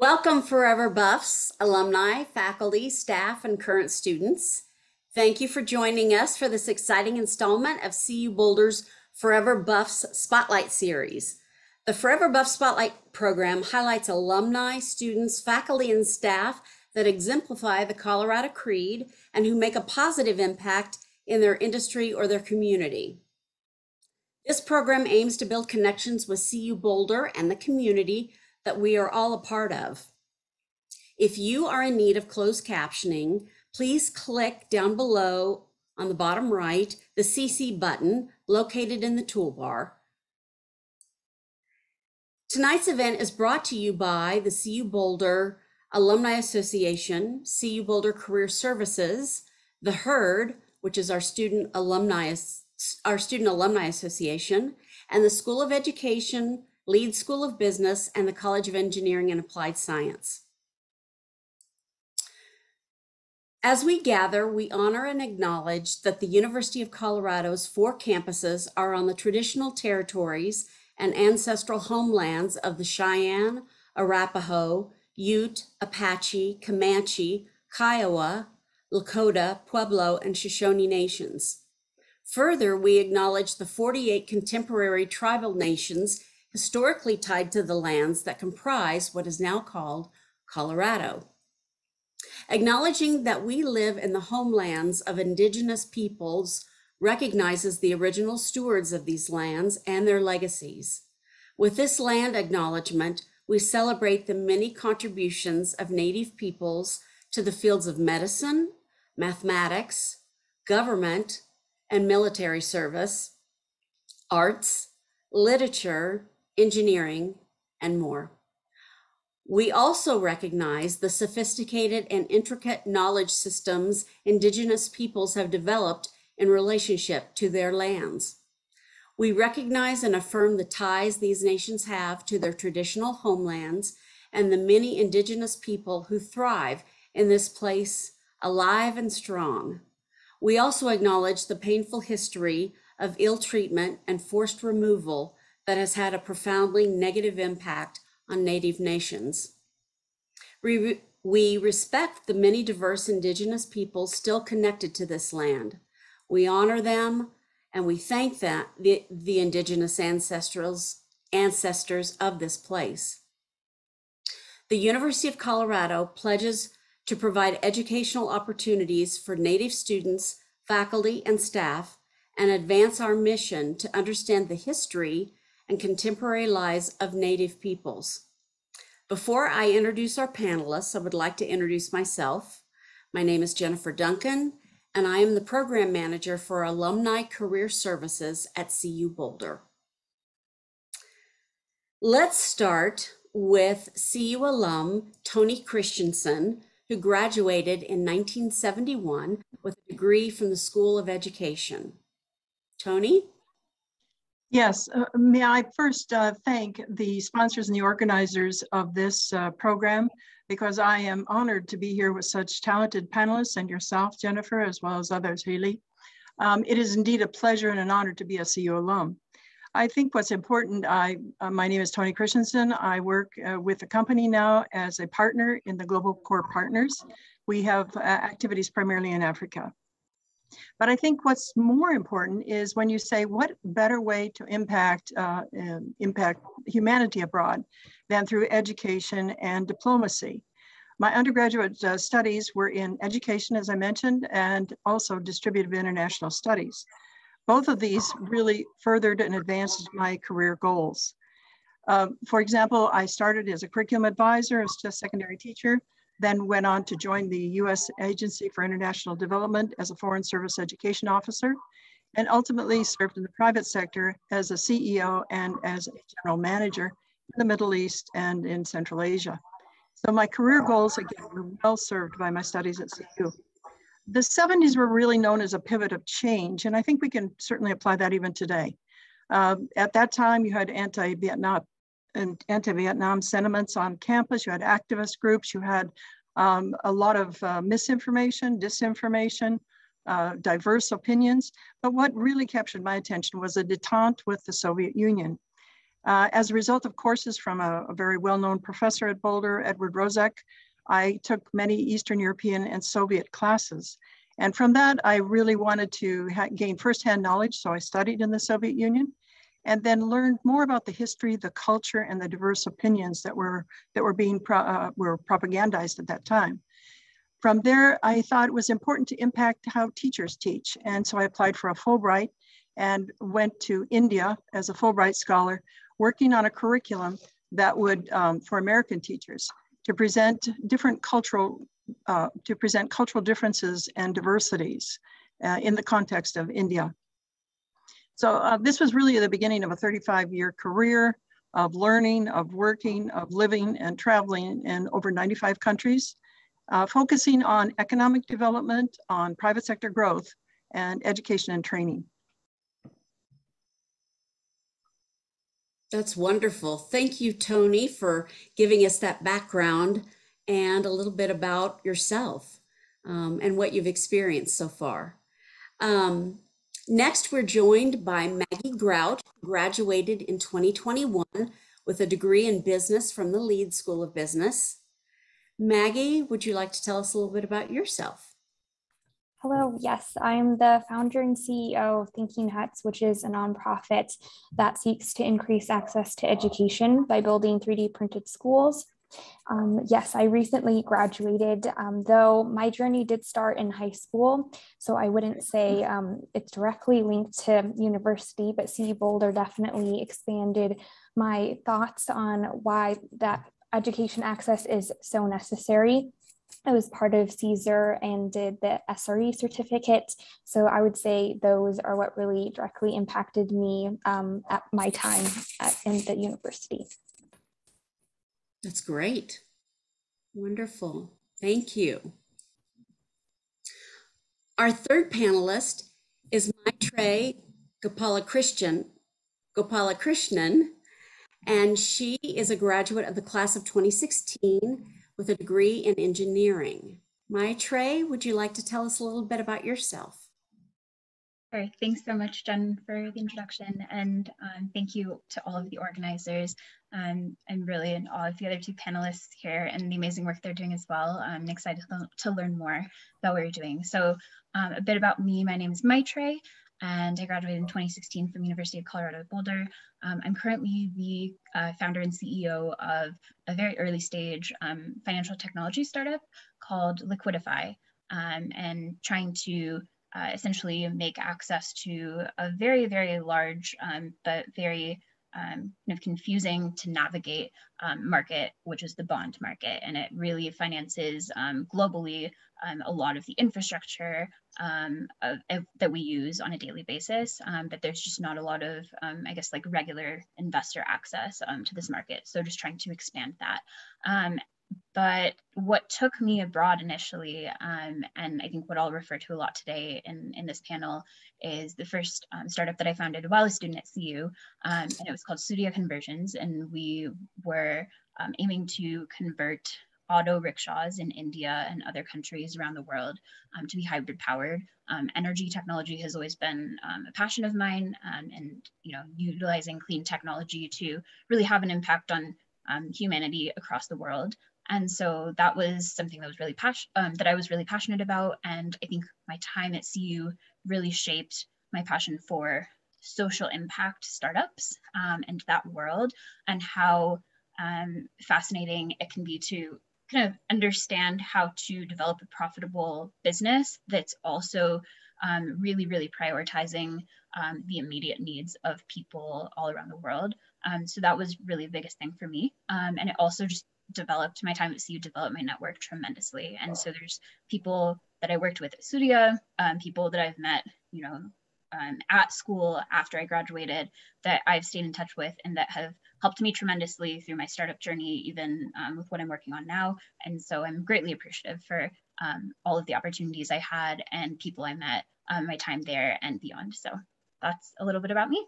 Welcome, Forever Buffs, alumni, faculty, staff, and current students. Thank you for joining us for this exciting installment of CU Boulder's Forever Buffs Spotlight Series. The Forever Buff Spotlight program highlights alumni, students, faculty, and staff that exemplify the Colorado Creed and who make a positive impact in their industry or their community. This program aims to build connections with CU Boulder and the community that we are all a part of. If you are in need of closed captioning, please click down below on the bottom right, the CC button located in the toolbar. Tonight's event is brought to you by the CU Boulder Alumni Association, CU Boulder Career Services, the HERD, which is our student alumni our Student Alumni Association, and the School of Education, Leeds School of Business, and the College of Engineering and Applied Science. As we gather, we honor and acknowledge that the University of Colorado's four campuses are on the traditional territories and ancestral homelands of the Cheyenne, Arapaho, Ute, Apache, Comanche, Kiowa, Lakota, Pueblo, and Shoshone nations. Further, we acknowledge the 48 contemporary tribal nations historically tied to the lands that comprise what is now called Colorado. Acknowledging that we live in the homelands of indigenous peoples recognizes the original stewards of these lands and their legacies. With this land acknowledgement, we celebrate the many contributions of Native peoples to the fields of medicine, mathematics, government, and military service, arts, literature, engineering, and more. We also recognize the sophisticated and intricate knowledge systems Indigenous peoples have developed in relationship to their lands. We recognize and affirm the ties these nations have to their traditional homelands and the many Indigenous people who thrive in this place alive and strong. We also acknowledge the painful history of ill treatment and forced removal that has had a profoundly negative impact on Native nations. We, we respect the many diverse Indigenous peoples still connected to this land. We honor them and we thank that, the, the Indigenous ancestrals, ancestors of this place. The University of Colorado pledges to provide educational opportunities for Native students, faculty, and staff, and advance our mission to understand the history and contemporary lives of Native peoples. Before I introduce our panelists, I would like to introduce myself. My name is Jennifer Duncan, and I am the program manager for Alumni Career Services at CU Boulder. Let's start with CU alum Toni Christiansen, who graduated in 1971 with a degree from the School of Education. Toni? Yes, uh, may I first uh, thank the sponsors and the organizers of this uh, program because I am honored to be here with such talented panelists and yourself, Jennifer, as well as others, Haley. Um, it is indeed a pleasure and an honor to be a CU alum. I think what's important, I, uh, my name is Toni Christiansen. I work uh, with the company now as a partner in the Global Core Partners. We have uh, activities primarily in Africa. But I think what's more important is when you say what better way to impact, uh, um, impact humanity abroad than through education and diplomacy. My undergraduate uh, studies were in education, as I mentioned, and also distributive international studies. Both of these really furthered and advanced my career goals. Uh, for example, I started as a curriculum advisor, as a secondary teacher, then went on to join the US Agency for International Development as a Foreign Service Education Officer, and ultimately served in the private sector as a CEO and as a general manager in the Middle East and in Central Asia. So my career goals, again, were well served by my studies at CU the 70s were really known as a pivot of change, and I think we can certainly apply that even today. Uh, at that time, you had anti-Vietnam and anti-Vietnam sentiments on campus. You had activist groups. You had um, a lot of uh, misinformation, disinformation, uh, diverse opinions. But what really captured my attention was a detente with the Soviet Union. Uh, as a result of courses from a, a very well-known professor at Boulder, Edward Rozek, I took many Eastern European and Soviet classes. And from that, I really wanted to gain firsthand knowledge. So I studied in the Soviet Union and then learned more about the history, the culture, and the diverse opinions that were, that were being pro uh, were propagandized at that time. From there, I thought it was important to impact how teachers teach. And so I applied for a Fulbright and went to India as a Fulbright scholar, working on a curriculum that would, um, for American teachers, to present different cultural, uh, to present cultural differences and diversities uh, in the context of India. So uh, this was really the beginning of a 35 year career of learning, of working, of living and traveling in over 95 countries, uh, focusing on economic development, on private sector growth, and education and training. That's wonderful. Thank you, Toni, for giving us that background and a little bit about yourself um, and what you've experienced so far. Um, next, we're joined by Maggie Grout, graduated in 2021 with a degree in business from the Leeds School of Business. Maggie, would you like to tell us a little bit about yourself? Hello, yes, I'm the founder and CEO of Thinking Huts, which is a nonprofit that seeks to increase access to education by building 3D printed schools. Um, yes, I recently graduated, um, though my journey did start in high school. So I wouldn't say um, it's directly linked to university, but CU Boulder definitely expanded my thoughts on why that education access is so necessary. I was part of CSER and did the SRE certificate. So I would say those are what really directly impacted me um, at my time at, in the university. That's great. Wonderful. Thank you. Our third panelist is Maithreyi Gopalakrishnan, Gopalakrishnan, and she is a graduate of the class of 2016 with a degree in engineering. Maithreyi, would you like to tell us a little bit about yourself? All right, thanks so much, Jen, for the introduction. And um, thank you to all of the organizers um, and really and all of the other two panelists here and the amazing work they're doing as well. I'm excited to learn more about what you're doing. So um, a bit about me, my name is Maithreyi and I graduated in 2016 from University of Colorado Boulder. Um, I'm currently the uh, founder and CEO of a very early stage um, financial technology startup called Liquidify, um, and trying to uh, essentially make access to a very, very large um, but very um, kind of confusing to navigate um, market, which is the bond market. And it really finances um, globally um, a lot of the infrastructure um, of, of, that we use on a daily basis. But there's just not a lot of, I guess, like regular investor access to this market. So just trying to expand that. But what took me abroad initially, um, and I think what I'll refer to a lot today in, in this panel, is the first um, startup that I founded while a student at CU, um, and it was called Studio Conversions, and we were um, aiming to convert auto rickshaws in India and other countries around the world um, to be hybrid powered. Um, energy technology has always been um, a passion of mine um, and you know utilizing clean technology to really have an impact on um, humanity across the world. And so that was something that was really um, that I was really passionate about. And I think my time at CU really shaped my passion for social impact startups um, and that world and how um, fascinating it can be to kind of understand how to develop a profitable business that's also um, really, really prioritizing um, the immediate needs of people all around the world. Um, so that was really the biggest thing for me. Um, and it also just developed my time at CU developed my network tremendously. And so there's people that I worked with at Studia, um, people that I've met, you know, um, at school after I graduated that I've stayed in touch with and that have helped me tremendously through my startup journey, even um, with what I'm working on now. And so I'm greatly appreciative for um, all of the opportunities I had and people I met, um, my time there and beyond. So that's a little bit about me.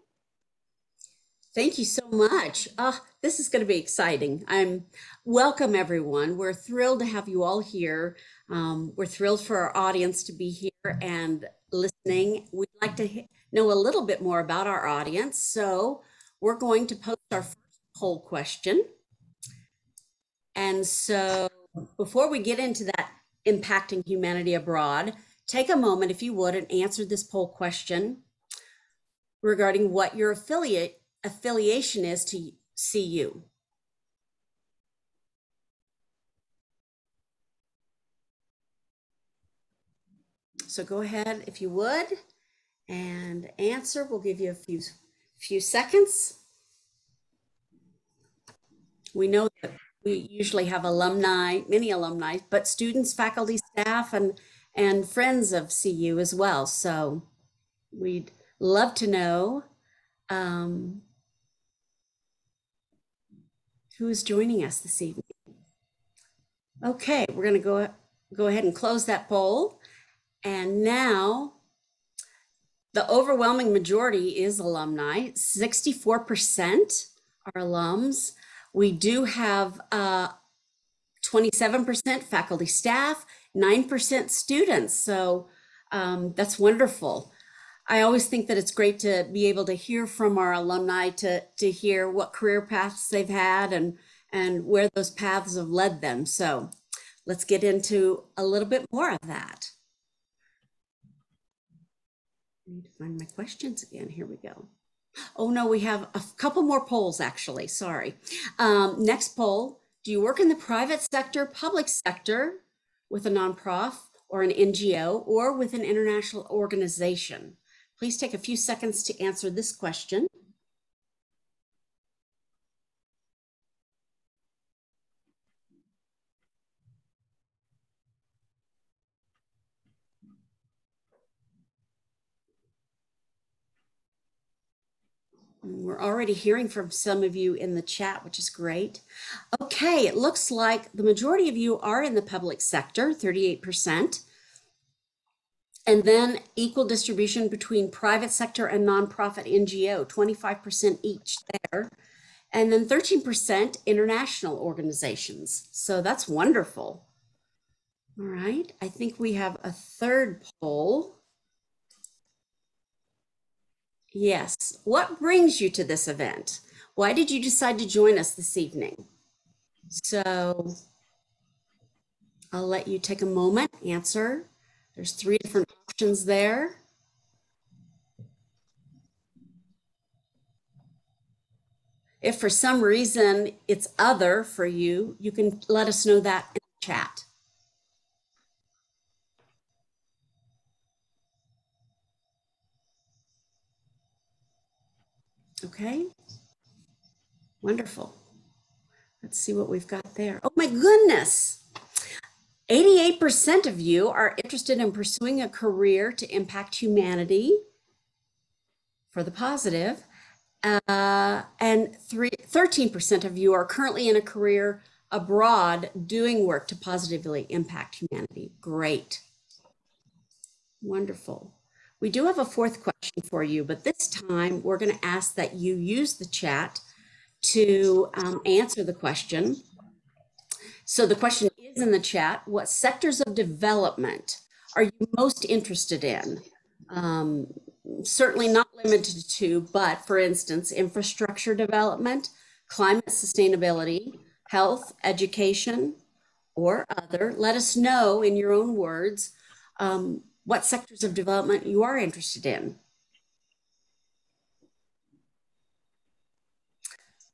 Thank you so much. Uh, this is going to be exciting. I'm welcome everyone. We're thrilled to have you all here. Um, we're thrilled for our audience to be here and listening. We'd like to know a little bit more about our audience. So we're going to post our first poll question. And so before we get into that impacting humanity abroad, take a moment, if you would, and answer this poll question regarding what your affiliate affiliation is to CU. So go ahead if you would and answer. We'll give you a few few seconds. We know that we usually have alumni, many alumni, but students, faculty, staff, and and friends of CU as well. So we'd love to know um, who is joining us this evening. Okay, we're going to go go ahead and close that poll. And now the overwhelming majority is alumni. 64% are alums. We do have uh, 27% faculty staff, 9% students. So um, that's wonderful. I always think that it's great to be able to hear from our alumni to, to hear what career paths they've had and, and where those paths have led them. So let's get into a little bit more of that. I need to find my questions again. Here we go. Oh no, we have a couple more polls actually. Sorry. Um, next poll. Do you work in the private sector, public sector with a nonprofit or an NGO or with an international organization? Please take a few seconds to answer this question. We're already hearing from some of you in the chat, which is great. Okay, it looks like the majority of you are in the public sector, 38%. And then equal distribution between private sector and nonprofit NGO, 25% each there. And then 13% international organizations. So that's wonderful. All right, I think we have a third poll. Yes. What brings you to this event? Why did you decide to join us this evening? So I'll let you take a moment, answer. There's three different options there. If for some reason it's other for you, you can let us know that in the chat. Okay. Wonderful. Let's see what we've got there. Oh my goodness. 88% of you are interested in pursuing a career to impact humanity for the positive. Uh, and three, 13% of you are currently in a career abroad doing work to positively impact humanity. Great. Wonderful. We do have a fourth question for you, but this time we're going to ask that you use the chat to um, answer the question. So the question is in the chat, what sectors of development are you most interested in? Um, certainly not limited to, but for instance, infrastructure development, climate sustainability, health, education, or other. Let us know in your own words um, what sectors of development you are interested in.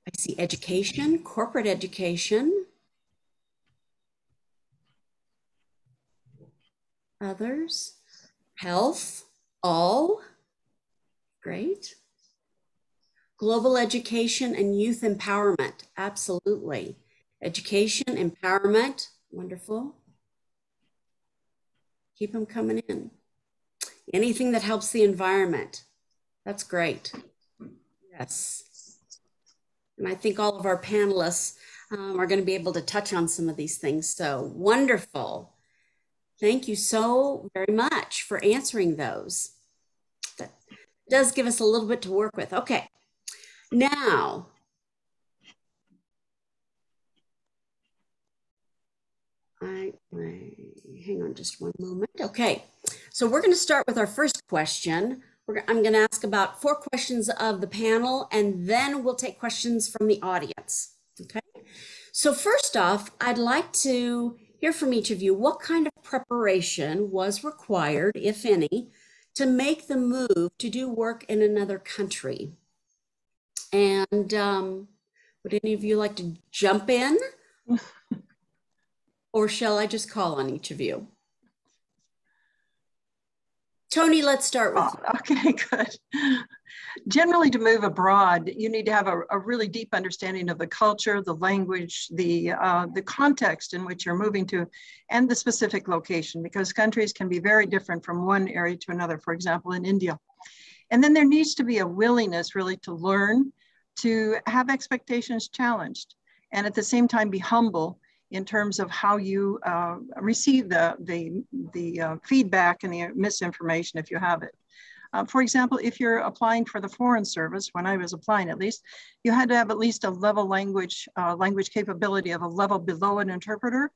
I see education, corporate education, others, health, all, great. Global education and youth empowerment, absolutely. Education, empowerment, wonderful. Keep them coming in. Anything that helps the environment. That's great. Yes. And I think all of our panelists um, are going to be able to touch on some of these things. So wonderful. Thank you so very much for answering those. That does give us a little bit to work with. Okay. Now, I, I, hang on just one moment. Okay, so we're going to start with our first question. We're, I'm going to ask about four questions of the panel, and then we'll take questions from the audience. Okay. So first off, I'd like to hear from each of you what kind of preparation was required, if any, to make the move to do work in another country. And um, would any of you like to jump in? or shall I just call on each of you? Toni, let's start with oh, Okay, good. Generally, to move abroad, you need to have a, a really deep understanding of the culture, the language, the, uh, the context in which you're moving to, and the specific location, because countries can be very different from one area to another, for example, in India. And then there needs to be a willingness really to learn, to have expectations challenged, and at the same time be humble in terms of how you uh, receive the, the, the uh, feedback and the misinformation if you have it. Uh, for example, if you're applying for the Foreign Service, when I was applying at least, you had to have at least a level language, uh, language capability of a level below an interpreter.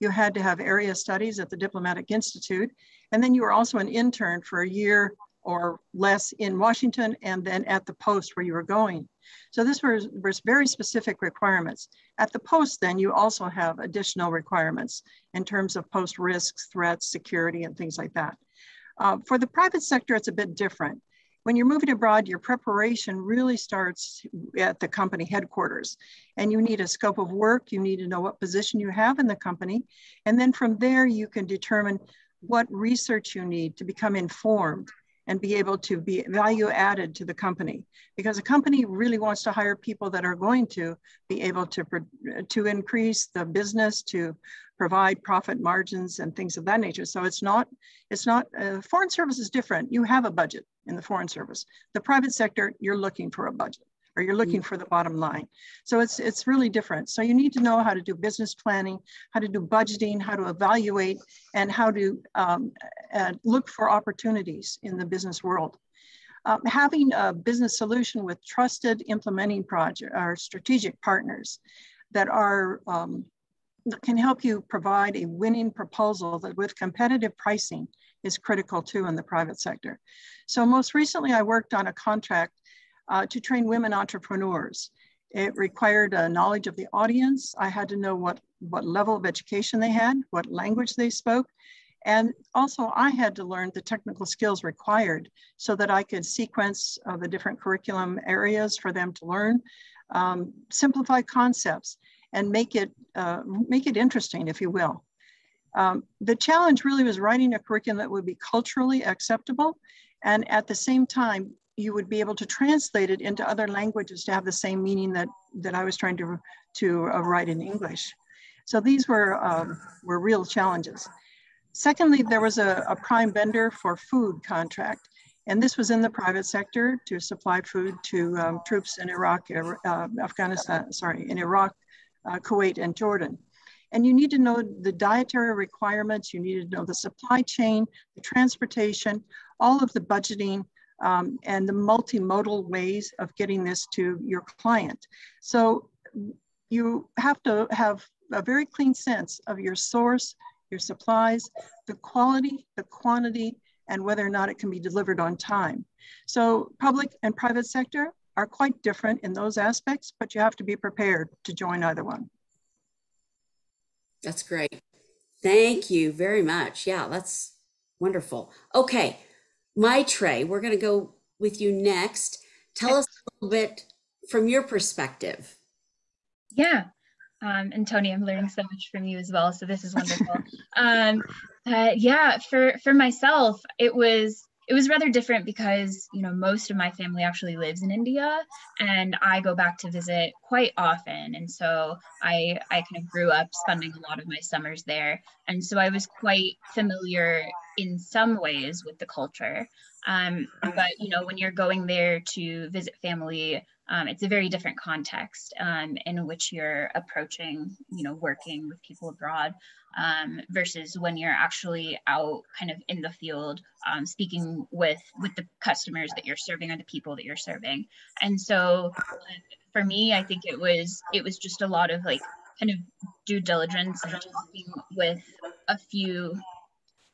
You had to have area studies at the Diplomatic Institute. And then you were also an intern for a year or less in Washington and then at the post where you were going. So this was, was very specific requirements. At the post then you also have additional requirements in terms of post risks, threats, security, and things like that. Uh, for the private sector, it's a bit different. When you're moving abroad, your preparation really starts at the company headquarters. And you need a scope of work, you need to know what position you have in the company. And then from there, you can determine what research you need to become informed and be able to be value added to the company. Because a company really wants to hire people that are going to be able to to increase the business to provide profit margins and things of that nature. So it's not it's not uh, foreign service is different. You have a budget in the foreign service. The private sector you're looking for a budget or you're looking mm. for the bottom line. So it's, it's really different. So you need to know how to do business planning, how to do budgeting, how to evaluate, and how to um, uh, look for opportunities in the business world. Um, having a business solution with trusted implementing project or strategic partners that are um, that can help you provide a winning proposal that with competitive pricing is critical too in the private sector. So most recently I worked on a contract uh, to train women entrepreneurs. It required a knowledge of the audience. I had to know what, what level of education they had, what language they spoke. And also I had to learn the technical skills required so that I could sequence uh, the different curriculum areas for them to learn, um, simplify concepts and make it, uh, make it interesting, if you will. Um, the challenge really was writing a curriculum that would be culturally acceptable and at the same time you would be able to translate it into other languages to have the same meaning that, that I was trying to, to uh, write in English. So these were, um, were real challenges. Secondly, there was a, a, prime vendor for food contract. And this was in the private sector to supply food to um, troops in Iraq, uh, Afghanistan, sorry, in Iraq, uh, Kuwait, and Jordan. And you need to know the dietary requirements, you need to know the supply chain, the transportation, all of the budgeting, um, and the multimodal ways of getting this to your client. So you have to have a very clean sense of your source, your supplies, the quality, the quantity, and whether or not it can be delivered on time. So public and private sector are quite different in those aspects, but you have to be prepared to join either one. That's great. Thank you very much. Yeah, that's wonderful. Okay, Maithreyi, we're going to go with you next. Tell us a little bit from your perspective. Yeah. Um, and Toni, I'm learning so much from you as well. So this is wonderful. um, uh, yeah, for for myself, it was it was rather different because you know most of my family actually lives in India, and I go back to visit quite often, and so I I kind of grew up spending a lot of my summers there, and so I was quite familiar in some ways with the culture. Um, but you know when you're going there to visit family um, it's a very different context um, in which you're approaching you know working with people abroad um, versus when you're actually out kind of in the field um, speaking with with the customers that you're serving or the people that you're serving. And so for me i think it was it was just a lot of like kind of due diligence and talking with a few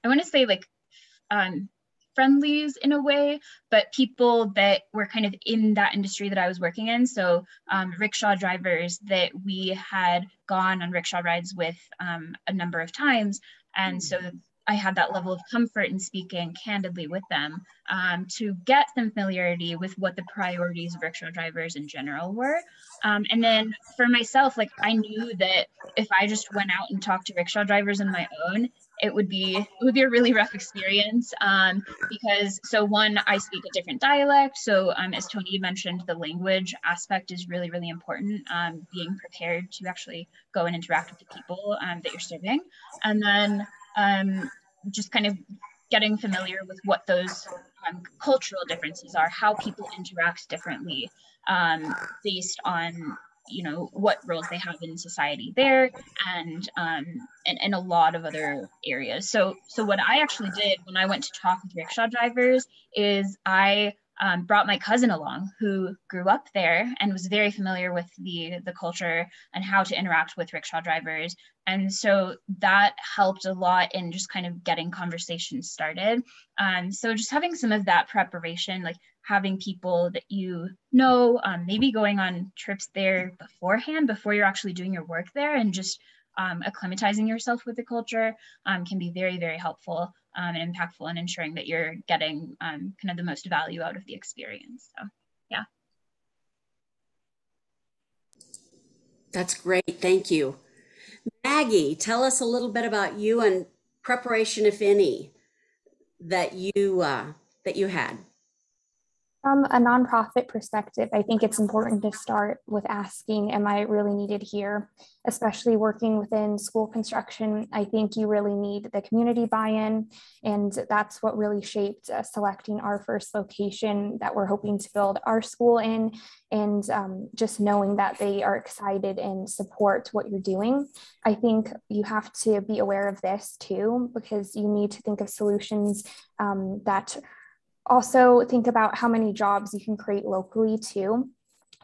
i want to say like um, friendlies in a way, but people that were kind of in that industry that I was working in. So um, rickshaw drivers that we had gone on rickshaw rides with um, a number of times. And so I had that level of comfort in speaking candidly with them um, to get some familiarity with what the priorities of rickshaw drivers in general were. Um, and then for myself, like I knew that if I just went out and talked to rickshaw drivers on my own, it would be it would be a really rough experience um, because so one I speak a different dialect so um, as Toni mentioned the language aspect is really really important um, being prepared to actually go and interact with the people um, that you're serving. And then um, just kind of getting familiar with what those um, cultural differences are how people interact differently based on you know what roles they have in society there and um and, and a lot of other areas. So so what i actually did when i went to talk with rickshaw drivers is i um, brought my cousin along who grew up there and was very familiar with the the culture and how to interact with rickshaw drivers. And so that helped a lot in just kind of getting conversations started. Um, so just having some of that preparation like having people that you know, um, maybe going on trips there beforehand, before you're actually doing your work there, and just um, acclimatizing yourself with the culture um, can be very, very helpful um, and impactful in ensuring that you're getting um, kind of the most value out of the experience. So, yeah. That's great. Thank you. Maggie, tell us a little bit about you and preparation, if any, that you uh, that you had. From a nonprofit perspective, I think it's important to start with asking, Am I really needed here? Especially working within school construction, I think you really need the community buy in. And that's what really shaped uh, selecting our first location that we're hoping to build our school in. And um, just knowing that they are excited and support what you're doing. I think you have to be aware of this too, because you need to think of solutions um, that also think about how many jobs you can create locally too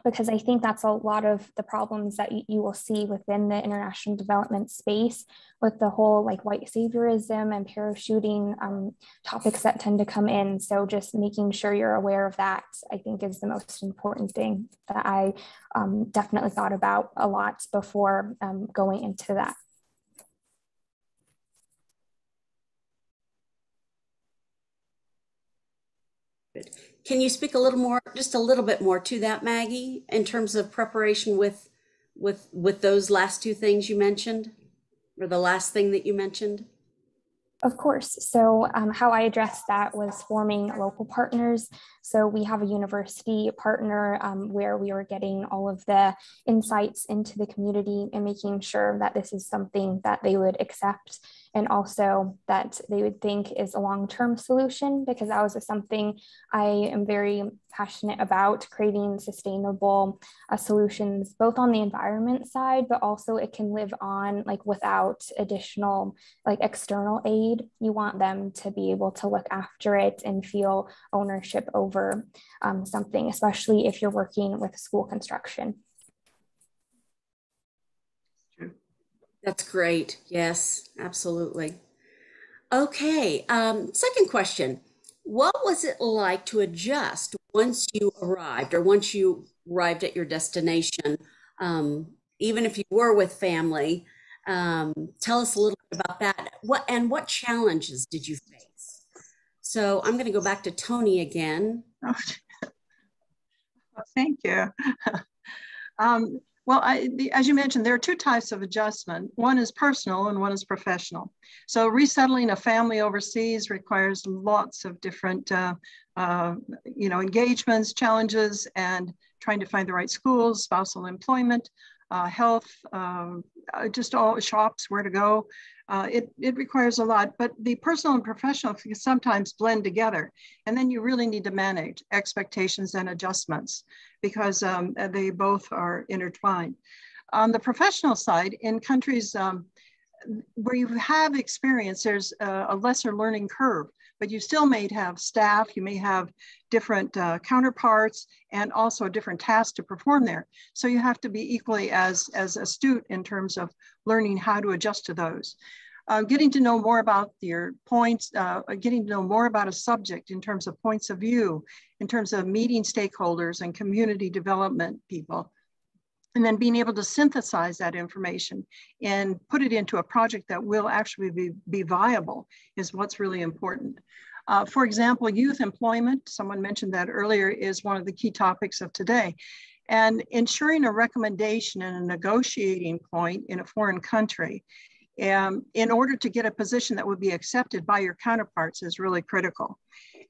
because I think that's a lot of the problems that you, will see within the international development space with the whole like white saviorism and parachuting um, topics that tend to come in. So just making sure you're aware of that, I think is the most important thing that I um, definitely thought about a lot before um, going into that. Can you speak a little more, just a little bit more to that, Maggie, in terms of preparation with with with those last two things you mentioned, or the last thing that you mentioned? Of course. So, um, how I addressed that was forming local partners. So, we have a university partner um, where we are getting all of the insights into the community and making sure that this is something that they would accept and also that they would think is a long-term solution because that was something I am very passionate about creating sustainable uh, solutions both on the environment side but also it can live on like without additional like external aid. You want them to be able to look after it and feel ownership over um, something especially if you're working with school construction That's great. Yes, absolutely. Okay, um, second question. What was it like to adjust once you arrived or once you arrived at your destination, um, even if you were with family? Um, tell us a little bit about that. What and what challenges did you face? So I'm going to go back to Toni again. Oh, thank you. um, well, I, the, as you mentioned, there are two types of adjustment. One is personal and one is professional. So resettling a family overseas requires lots of different, uh, uh, you know, engagements, challenges, and trying to find the right schools, spousal employment, uh, health, um, just all shops, where to go. Uh, it, it requires a lot, but the personal and professional can sometimes blend together. And then you really need to manage expectations and adjustments because um, they both are intertwined. On the professional side, in countries um, where you have experience, there's a, a, lesser learning curve, but you still may have staff, you may have different uh, counterparts and also different tasks to perform there. So you have to be equally as, as astute in terms of learning how to adjust to those. uh, getting to know more about your points, uh, getting to know more about a subject in terms of points of view, in terms of meeting stakeholders and community development people, and then being able to synthesize that information and put it into a project that will actually be, be viable is what's really important. Uh, for example, youth employment, someone mentioned that earlier, is one of the key topics of today. And ensuring a recommendation and a negotiating point in a foreign country um, in order to get a position that would be accepted by your counterparts is really critical.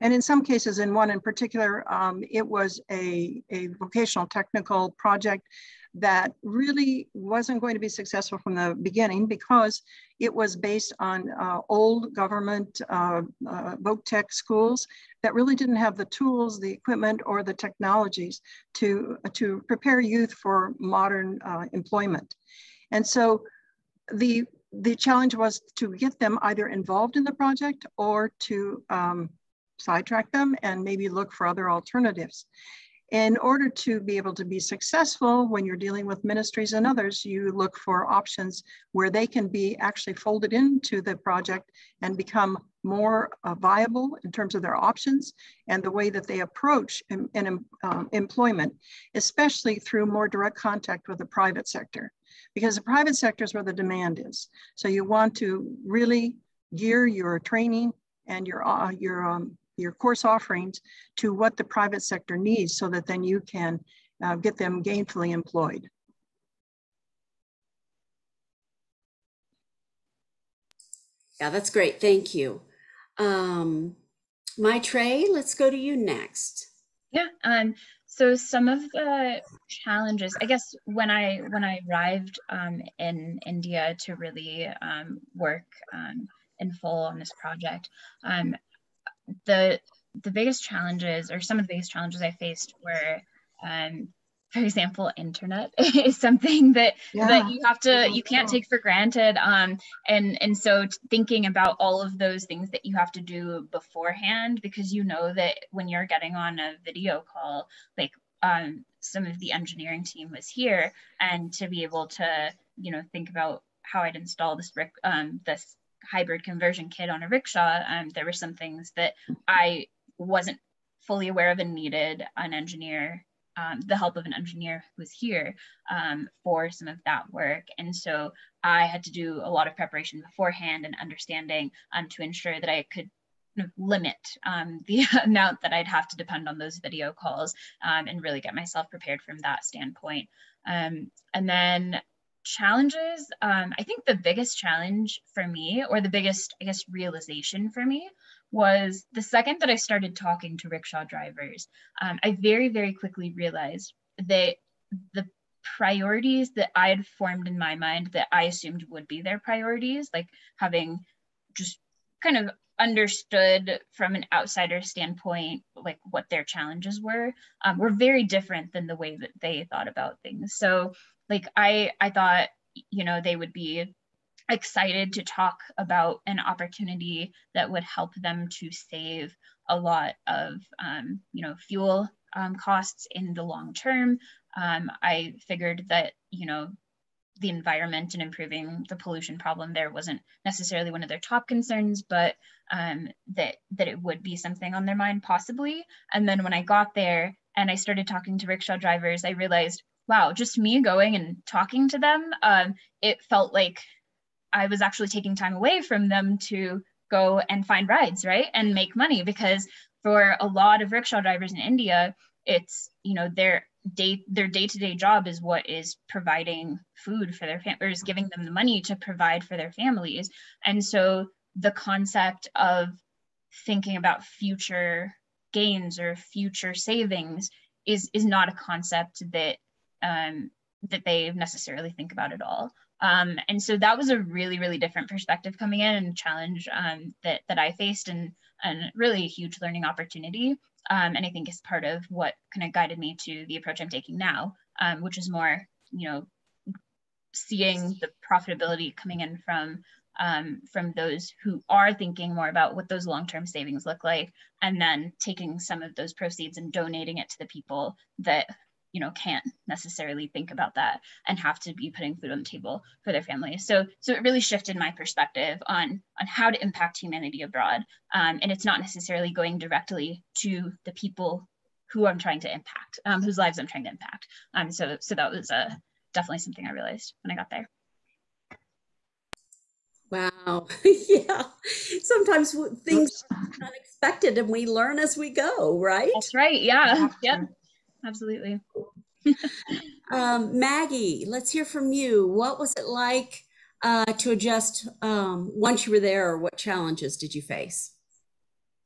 And in some cases, in one in particular, um, it was a, a vocational technical project that really wasn't going to be successful from the beginning because it was based on uh, old government uh, uh, voc tech schools that really didn't have the tools, the equipment, or the technologies to, to prepare youth for modern uh, employment. And so the, the challenge was to get them either involved in the project or to um, sidetrack them and maybe look for other alternatives. In order to be able to be successful when you're dealing with ministries and others, you look for options where they can be actually folded into the project and become more uh, viable in terms of their options and the way that they approach in, in um, employment, especially through more direct contact with the private sector. Because the private sector is where the demand is. So you want to really gear your training and your, uh, your um, your course offerings to what the private sector needs so that then you can uh, get them gainfully employed. Yeah, that's great. Thank you. Um, Maithreyi, let's go to you next. Yeah. Um, so some of the challenges, I guess, when I when I arrived um, in India to really um, work um, in full on this project, um, the the biggest challenges or some of the biggest challenges I faced were um, for example, internet is something that yeah. that you have to you can't take for granted. Um, and and so thinking about all of those things that you have to do beforehand, because you know that when you're getting on a video call, like um, some of the engineering team was here, and to be able to you know think about how I'd install this brick um, this hybrid conversion kit on a rickshaw, um, there were some things that I wasn't fully aware of and needed an engineer, um, the help of an engineer who was here um, for some of that work. And so I had to do a lot of preparation beforehand and understanding um, to ensure that I could limit um, the amount that I'd have to depend on those video calls um, and really get myself prepared from that standpoint. And then challenges, um, I think the biggest challenge for me, or the biggest, I guess, realization for me, was the second that I started talking to rickshaw drivers, um, I very, very quickly realized that the priorities that I had formed in my mind that I assumed would be their priorities, like having just kind of understood from an outsider standpoint like what their challenges were um, were very different than the way that they thought about things. So like i i thought you know they would be excited to talk about an opportunity that would help them to save a lot of um, you know fuel um, costs in the long term um, i figured that you know the environment and improving the pollution problem there wasn't necessarily one of their top concerns, but um, that that it would be something on their mind possibly. And then when I got there and I started talking to rickshaw drivers, I realized, wow, just me going and talking to them, um, it felt like I was actually taking time away from them to go and find rides, right, and make money because for a lot of rickshaw drivers in India, it's you know they're day their day-to-day job is what is providing food for their family or is giving them the money to provide for their families. And so the concept of thinking about future gains or future savings is is not a concept that um, that they necessarily think about at all. Um, and so that was a really really different perspective coming in and challenge um, that that i faced and and really a huge learning opportunity um, and I think is part of what kind of guided me to the approach I'm taking now, um, which is more, you know, seeing the profitability coming in from um, from those who are thinking more about what those long-term savings look like, and then taking some of those proceeds and donating it to the people that you know can't necessarily think about that and have to be putting food on the table for their families so so it really shifted my perspective on on how to impact humanity abroad um, and it's not necessarily going directly to the people who i'm trying to impact um, whose lives i'm trying to impact um, so so that was uh, definitely something i realized when i got there Wow. yeah. Sometimes things are unexpected and we learn as we go, right? That's right. Yeah. Yep. Absolutely. um, Maggie, let's hear from you. What was it like uh, to adjust um, once you were there, or what challenges did you face?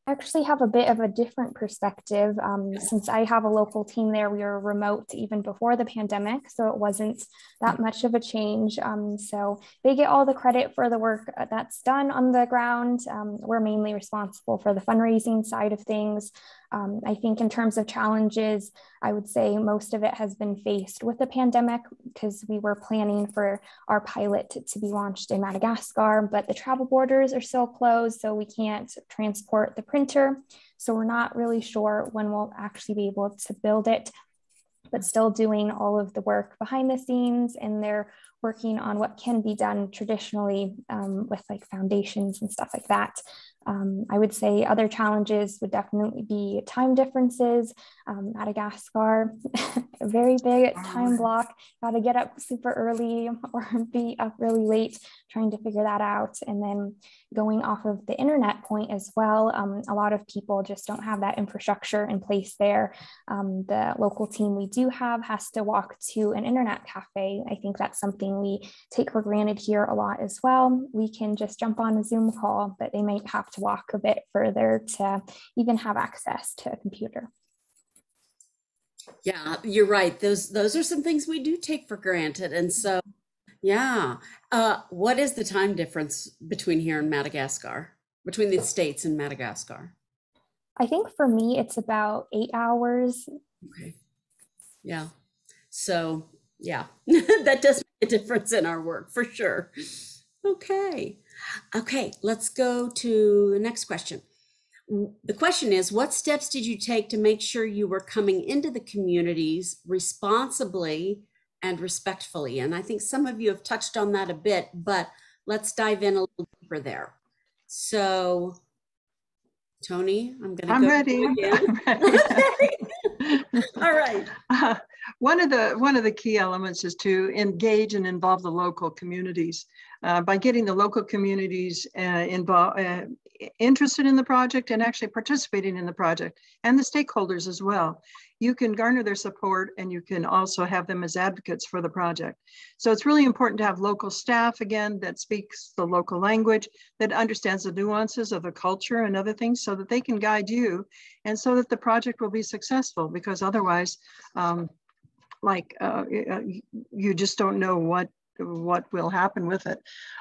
I actually have a bit of a different perspective. Um, since I have a local team there, we were remote even before the pandemic, so it wasn't that much of a change. Um, so they get all the credit for the work uh, that's done on the ground. Um, we're mainly responsible for the fundraising side of things. Um, I think in terms of challenges, I would say most of it has been faced with the pandemic because we were planning for our pilot to, to, be launched in Madagascar, but the travel borders are still closed, so we can't transport the printer. So we're not really sure when we'll actually be able to build it, but still doing all of the work behind the scenes and they're working on what can be done traditionally um, with like foundations and stuff like that. Um, I would say other challenges would definitely be time differences. Um, Madagascar, a very big time block, got to get up super early or be up really late trying to figure that out. And then going off of the internet point as well, um, a lot of people just don't have that infrastructure in place there. Um, the local team we do have has to walk to an internet cafe. I think that's something we take for granted here a lot as well. We can just jump on a Zoom call, but they might have to walk a bit further to even have access to a computer. Yeah, you're right. Those those are some things we do take for granted. And so yeah. Uh, what is the time difference between here and Madagascar? Between the states and Madagascar? I think for me it's about 8 hours. Okay. Yeah. So, yeah. that does make a difference in our work for sure. Okay. Okay, let's go to the next question. The question is What steps did you take to make sure you were coming into the communities responsibly and respectfully? And I think some of you have touched on that a bit, but let's dive in a little deeper there. So, Toni, I'm going to I'm ready. I'm ready. All right. Uh, one of the one of the key elements is to engage and involve the local communities uh, by getting the local communities uh, involved, uh, interested in the project and actually participating in the project and the stakeholders as well. You can garner their support and you can also have them as advocates for the project. So it's really important to have local staff again that speaks the local language, that understands the nuances of the culture and other things so that they can guide you and so that the project will be successful because otherwise um, like uh, uh you just don't know what what will happen with it.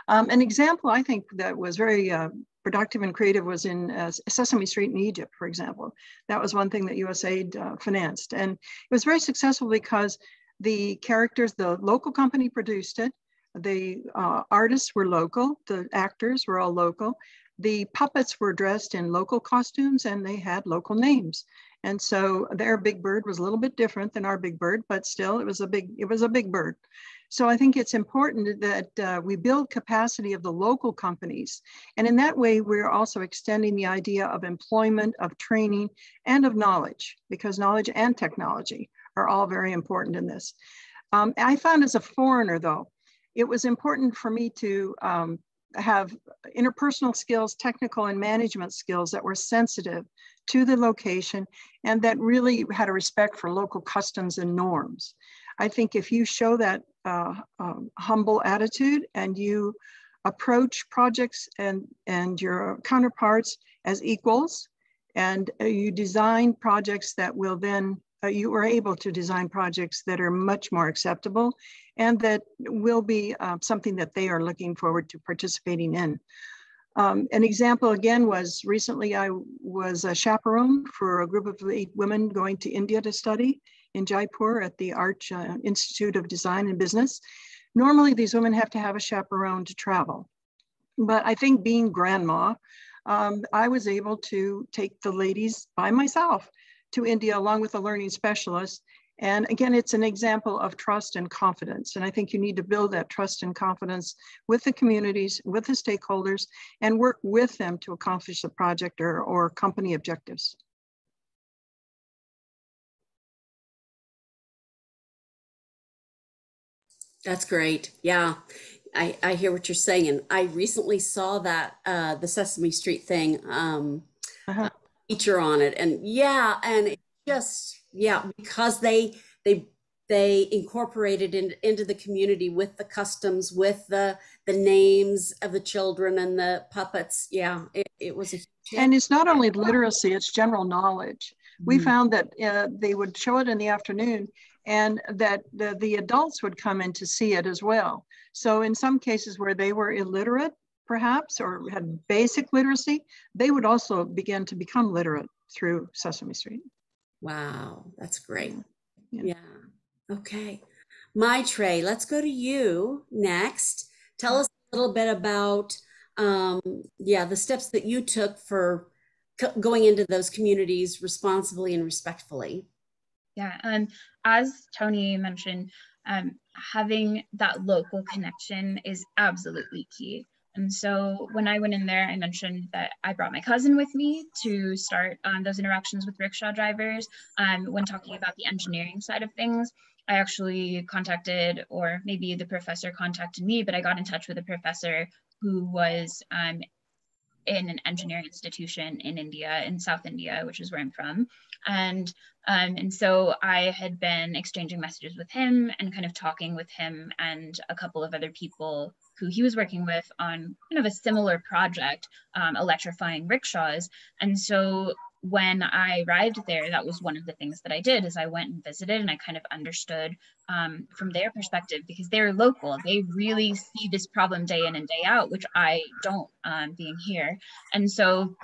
Um, an example I think that was very uh, productive and creative was in uh, Sesame Street in Egypt, for example. That was one thing that USAID uh, financed. And it was very successful because the characters, the local company produced it. The uh, artists were local, the actors were all local. The puppets were dressed in local costumes and they had local names. And so their big bird was a little bit different than our big bird, but still it was a big, it was a big bird. So I think it's important that uh, we build capacity of the local companies. And in that way, we're also extending the idea of employment, of training, and of knowledge, because knowledge and technology are all very important in this. Um, I found as a foreigner, though, it was important for me to um, have interpersonal skills, technical and management skills that were sensitive to the location and that really had a respect for local customs and norms. I think if you show that uh, um, humble attitude and you approach projects and, and your counterparts as equals, and uh, you design projects that will then, uh, you are able to design projects that are much more acceptable and that will be uh, something that they are looking forward to participating in. Um, an example again was recently I was a chaperone for a group of eight women going to India to study in Jaipur at the Arch uh, Institute of Design and Business. Normally these women have to have a chaperone to travel. But I think being grandma, um, I was able to take the ladies by myself to India along with a learning specialist And again, it's an example of trust and confidence. And I think you need to build that trust and confidence with the communities, with the stakeholders, and work with them to accomplish the project or, or company objectives. That's great. Yeah. I, I hear what you're saying. And I recently saw that uh, the Sesame Street thing um, Uh-huh. feature on it. And yeah, and it just yeah, because they they they incorporated in, into the community with the customs, with the the names of the children and the puppets. Yeah, it, it was a huge. And it's not only literacy, it's general knowledge. We Mhm. found that uh, they would show it in the afternoon and that the, the adults would come in to see it as well. So in some cases where they were illiterate, perhaps, or had basic literacy, they would also begin to become literate through Sesame Street. Wow, that's great. Yeah. Yeah. Okay. Maithreyi, let's go to you next. Tell us a little bit about, um, yeah, the steps that you took for going into those communities responsibly and respectfully. Yeah, um, as Toni mentioned, um, having that local connection is absolutely key. And so when I went in there, I mentioned that I brought my cousin with me to start um, those interactions with rickshaw drivers. Um, when talking about the engineering side of things, I actually contacted, or maybe the professor contacted me, but I got in touch with a professor who was um, in an engineering institution in India, in South India, which is where I'm from. And um, and so I had been exchanging messages with him and kind of talking with him and a couple of other people who he was working with on kind of a similar project, um, electrifying rickshaws. And so when I arrived there, that was one of the things that I did is I went and visited and I kind of understood um, from their perspective because they're local. They really see this problem day in and day out, which I don't um, being here. And so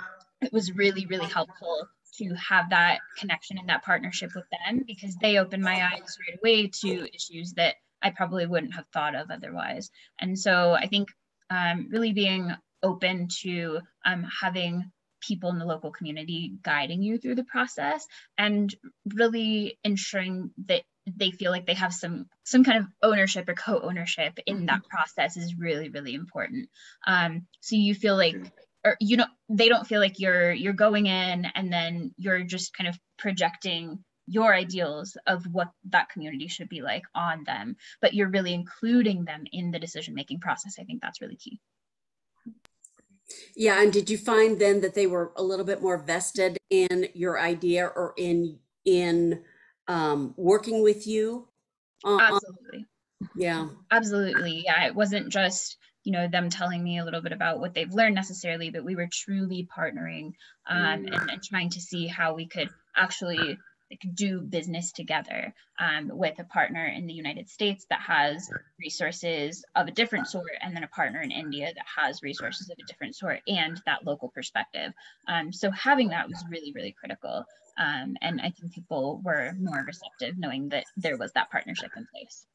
it was really, really helpful to have that connection and that partnership with them because they opened my eyes right away to issues that I probably wouldn't have thought of otherwise. And so I think um, really being open to um, having people in the local community guiding you through the process and really ensuring that they feel like they have some some kind of ownership or co-ownership in that process is really really important. Um, so you feel like or you know they don't feel like you're you're going in and then you're just kind of projecting your ideals of what that community should be like on them but you're really including them in the decision making process i think that's really key Yeah, and did you find then that they were a little bit more vested in your idea or in in um, working with you? on- absolutely yeah. absolutely yeah it wasn't just you know them telling me a little bit about what they've learned necessarily but we were truly partnering um, and, and trying to see how we could actually like, do business together um, with a partner in the united states that has resources of a different sort and then a partner in india that has resources of a different sort and that local perspective um, so having that was really really critical um, and i think people were more receptive knowing that there was that partnership in place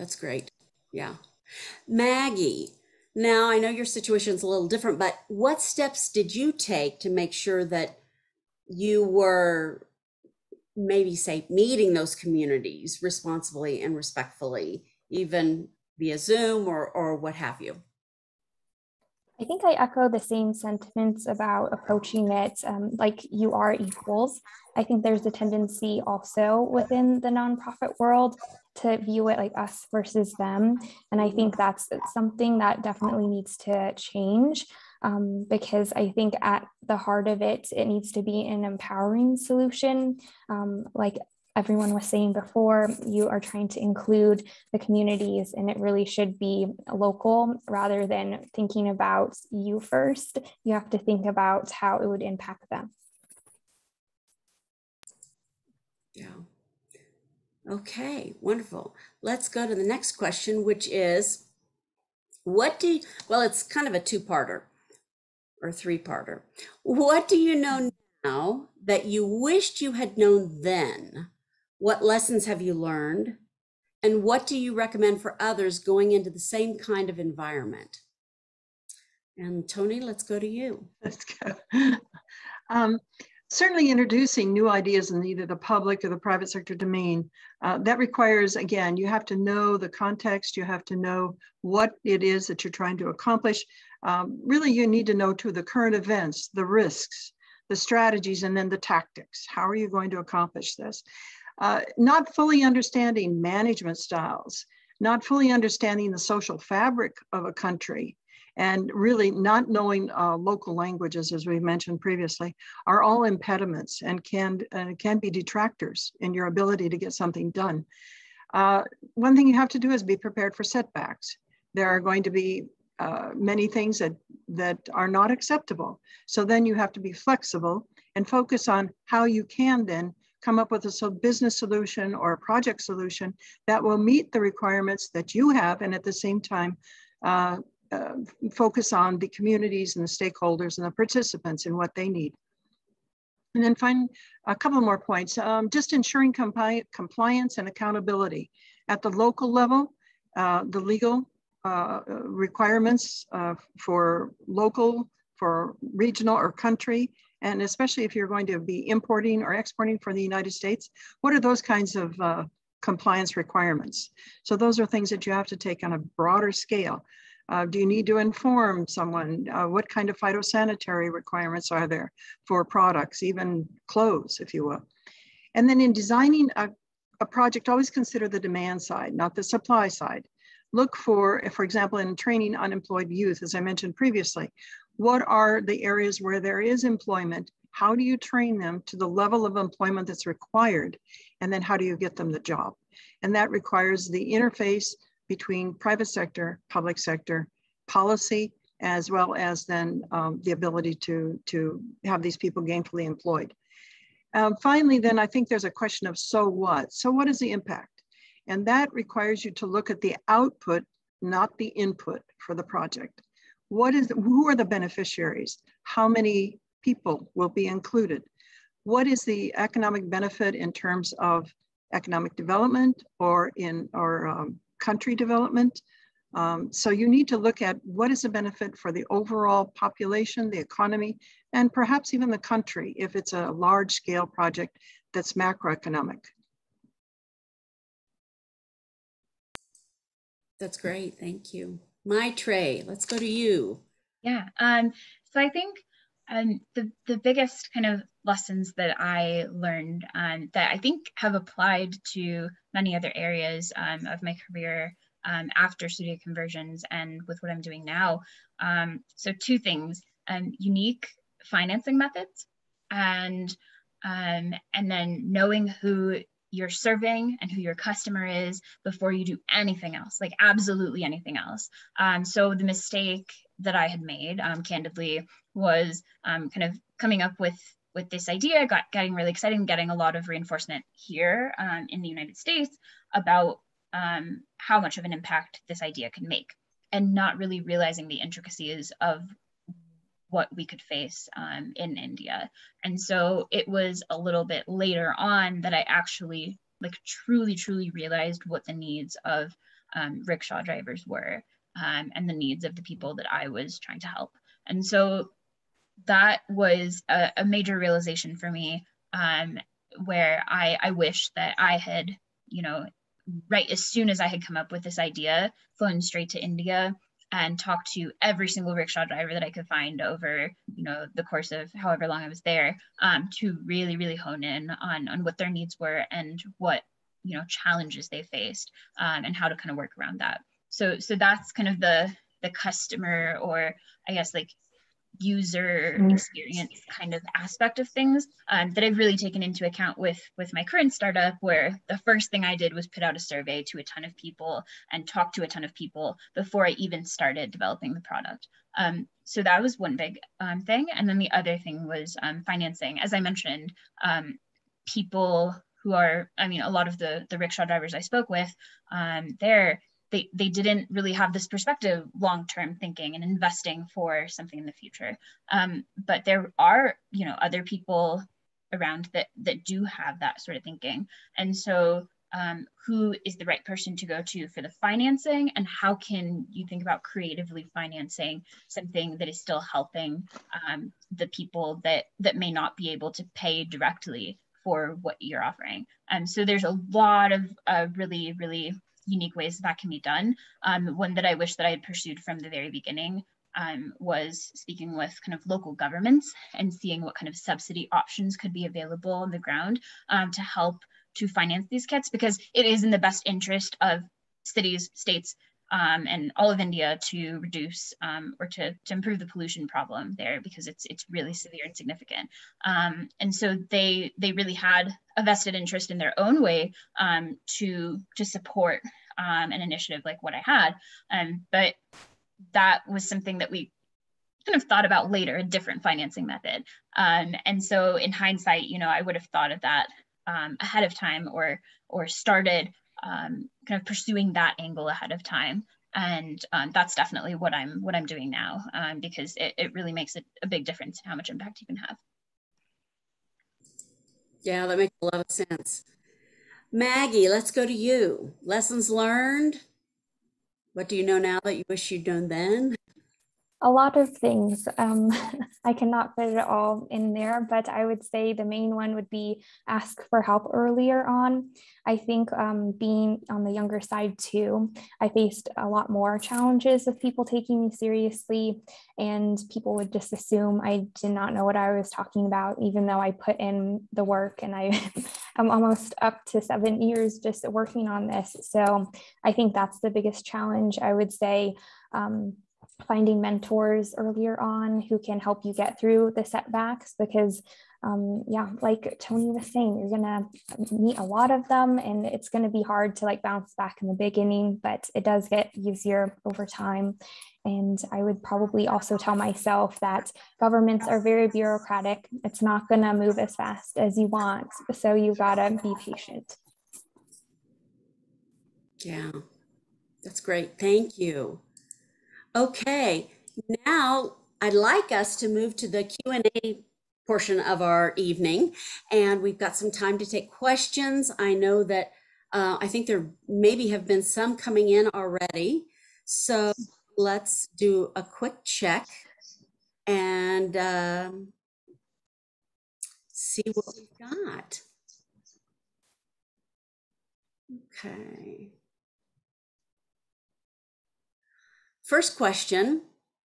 That's great. Yeah. Maggie, now I know your situation's a little different, but what steps did you take to make sure that you were maybe say meeting those communities responsibly and respectfully, even via Zoom or or what have you? I think I echo the same sentiments about approaching it um, like you are equals. I think there's a tendency also within the nonprofit world to view it like us versus them. And I think that's something that definitely needs to change um, because I think at the heart of it, it needs to be an empowering solution. Um, like everyone was saying before, you are trying to include the communities and it really should be local rather than thinking about you first. You have to think about how it would impact them. Yeah. Okay, wonderful. Let's go to the next question, which is what do you, well, it's kind of a two-parter or three-parter. What do you know now that you wished you had known then? What lessons have you learned? And what do you recommend for others going into the same kind of environment? And Toni, let's go to you. Let's go. Um, certainly introducing new ideas in either the public or the private sector domain, uh, that requires, again, you have to know the context, you have to know what it is that you're trying to accomplish. Um, really, you need to know too the current events, the risks, the strategies, and then the tactics. How are you going to accomplish this? Uh, not fully understanding management styles, not fully understanding the social fabric of a country, and really not knowing uh, local languages, as we mentioned previously, are all impediments and can, uh, can be detractors in your ability to get something done. Uh, one thing you have to do is be prepared for setbacks. There are going to be uh, many things that, that are not acceptable. So then you have to be flexible and focus on how you can then come up with a business solution or a project solution that will meet the requirements that you have and at the same time uh, uh, focus on the communities and the stakeholders and the participants and what they need. And then find a couple more points, um, just ensuring compli compliance and accountability. At the local level, uh, the legal uh, requirements uh, for local, for regional or country, and especially if you're going to be importing or exporting for the United States, what are those kinds of uh, compliance requirements? So those are things that you have to take on a broader scale. Uh, do you need to inform someone? Uh, what kind of phytosanitary requirements are there for products, even clothes, if you will? And then in designing a, a project, always consider the demand side, not the supply side. Look for, for example, in training unemployed youth, as I mentioned previously, what are the areas where there is employment? How do you train them to the level of employment that's required? And then how do you get them the job? And that requires the interface between private sector, public sector, policy, as well as then um, the ability to, to have these people gainfully employed. Um, finally, then I think there's a question of so what? So what is the impact? And that requires you to look at the output, not the input for the project. What is, who are the beneficiaries? How many people will be included? What is the economic benefit in terms of economic development or in, or um, country development. Um, so you need to look at what is the benefit for the overall population, the economy, and perhaps even the country if it's a large scale project that's macroeconomic. That's great, thank you. Maithreyi, let's go to you. Yeah, um, so I think um, the, the biggest kind of lessons that I learned um, that I think have applied to many other areas um, of my career um, after studio conversions and with what I'm doing now. Um, so two things, um, unique financing methods and, um, and then knowing who you're serving and who your customer is before you do anything else, like absolutely anything else. Um, so the mistake that I had made, um, candidly, was um, kind of coming up with with this idea, got getting really excited and getting a lot of reinforcement here um, in the United States about um, how much of an impact this idea can make, and not really realizing the intricacies of what we could face um, in India. And so it was a little bit later on that I actually like truly, truly realized what the needs of um, rickshaw drivers were um, and the needs of the people that I was trying to help. And so that was a, a major realization for me um, where I, I wish that I had, you know, right as soon as I had come up with this idea, flown straight to India and talked to every single rickshaw driver that I could find over, you know, the course of however long I was there, um, to really, really hone in on on what their needs were and what you know challenges they faced um, and how to kind of work around that. So, so that's kind of the the customer or I guess like user mm. experience kind of aspect of things um, that I've really taken into account with with my current startup where the first thing I did was put out a survey to a ton of people and talk to a ton of people before I even started developing the product. Um, so that was one big um, thing. And then the other thing was um, financing. As I mentioned, um, people who are, I mean, a lot of the, the rickshaw drivers I spoke with, um, they're they, they didn't really have this perspective long-term thinking and investing for something in the future. Um, but there are you know other people around that that do have that sort of thinking. And so um, who is the right person to go to for the financing? And how can you think about creatively financing something that is still helping um, the people that that may not be able to pay directly for what you're offering. Um, so there's a lot of uh, really, really unique ways that can be done. Um, one that I wish that I had pursued from the very beginning um, was speaking with kind of local governments and seeing what kind of subsidy options could be available on the ground um, to help to finance these kits because it is in the best interest of cities, states, um, and all of India to reduce um, or to, to improve the pollution problem there because it's it's really severe and significant. Um, and so they they really had a vested interest in their own way um, to to support um, an initiative like what I had. Um, but that was something that we kind of thought about later, a different financing method. and so in hindsight, you know, I would have thought of that ahead of time or or started um, kind of pursuing that angle ahead of time. And um, that's definitely what i'm what i'm doing now um, because it, it really makes a, a big difference in how much impact you can have. Yeah that makes a lot of sense. Maggie let's go to you. Lessons learned. What do you know now that you wish you'd known then? A lot of things. Um, I cannot fit it all in there, but I would say the main one would be ask for help earlier on. I think um, being on the younger side too, I faced a lot more challenges of people taking me seriously, and people would just assume I did not know what I was talking about, even though I put in the work and I am almost up to seven years just working on this. So I think that's the biggest challenge. I would say. Um, finding mentors earlier on who can help you get through the setbacks because um, yeah like Toni was saying you're gonna meet a lot of them and it's gonna be hard to like bounce back in the beginning but it does get easier over time. And i would probably also tell myself that governments are very bureaucratic. It's not gonna move as fast as you want so you gotta be patient. Yeah. That's great. Thank you Okay, now I'd like us to move to the Q&A portion of our evening, and we've got some time to take questions. I know that uh, I think there maybe have been some coming in already, so let's do a quick check and um, see what we've got. Okay. First question,